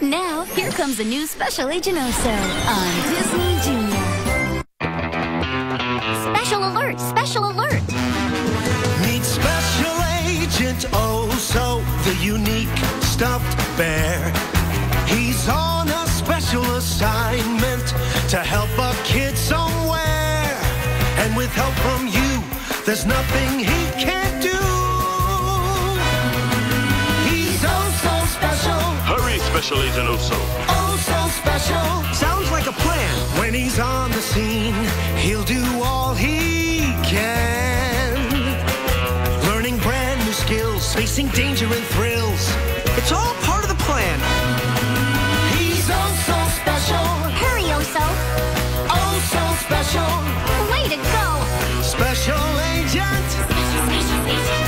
Now, here comes a new Special Agent Oso on Disney Junior. Special alert! Special alert! Meet Special Agent Oso, the unique stuffed bear. He's on a special assignment to help a kid somewhere. And with help from you, there's nothing he can't do. Hurry, Special Agent Oso. Oh, oh so special. Sounds like a plan. When he's on the scene, he'll do all he can. Learning brand new skills, facing danger and thrills. It's all part of the plan. He's oh so special, Hurry, oh Oso! oh so special. Way to go! Special agent, oh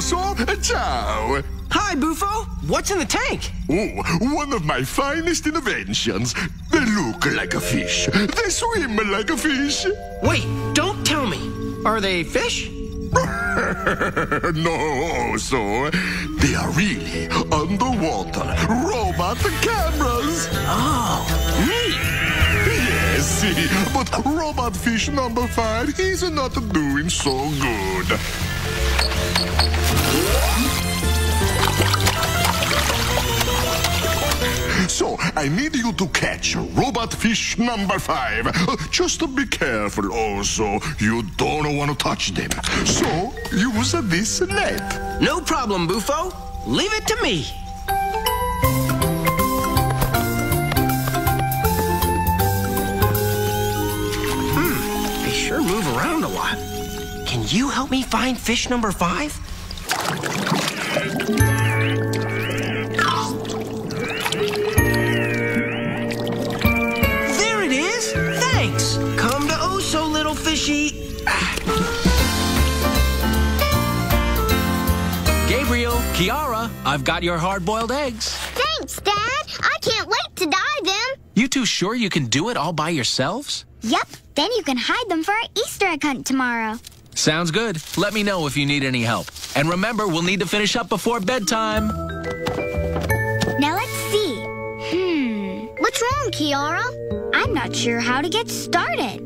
Oso. Ciao. Hi, Bufo. What's in the tank? Oh, one of my finest inventions. They look like a fish. They swim like a fish. Wait, don't tell me. Are they fish? no, Oso. They are really underwater robot cameras. Oh, neat. Yes, see, but robot fish number five, he's not doing so good. So, I need you to catch robot fish number five. Uh, Just be careful Oso. You don't want to touch them. So, use this net. No problem, Bufo. Leave it to me. Hmm, they sure move around a lot. Can you help me find fish number five? Fishy. Gabriel, Kiara, I've got your hard-boiled eggs. Thanks, Dad. I can't wait to dye them. You two sure you can do it all by yourselves? Yep. Then you can hide them for our Easter egg hunt tomorrow. Sounds good. Let me know if you need any help. And remember, we'll need to finish up before bedtime. Now let's see. Hmm. What's wrong, Kiara? I'm not sure how to get started.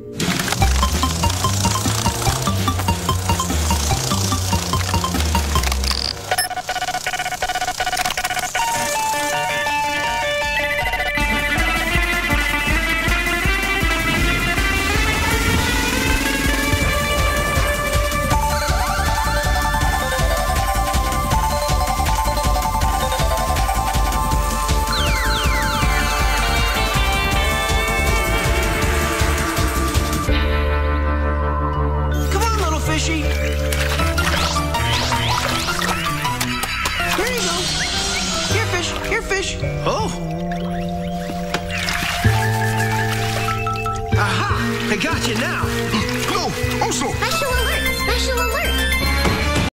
Oh. Aha! I got you now. No, Oso, I